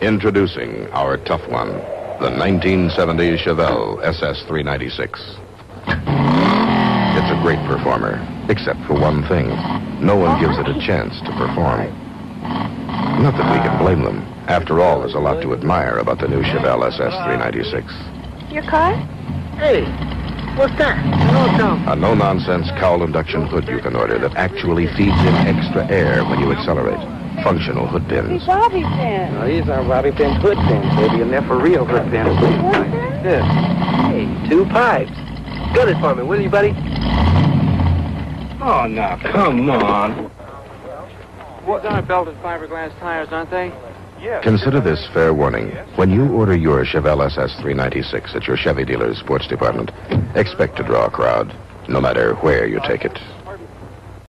Introducing our tough one, the 1970 Chevelle SS 396. It's a great performer, except for one thing. No one gives it a chance to perform. Not that we can blame them. After all, there's a lot to admire about the new Chevelle SS 396. Your car? Hey, what's that? Hello, Tom. A no nonsense cowl induction hood you can order that actually feeds in extra air when you accelerate. Functional hood pins. Hey, oh, Bobby Pin. No, these aren't Robbie Pin hood pins, baby, and they're for real hood pins. What's? Yeah. Hey, two pipes. Gun it for me, will you, buddy? Oh, now, come on. What aren't belted fiberglass tires, aren't they? Consider this fair warning. When you order your Chevelle SS 396 at your Chevy dealer's sports department, expect to draw a crowd, no matter where you take it.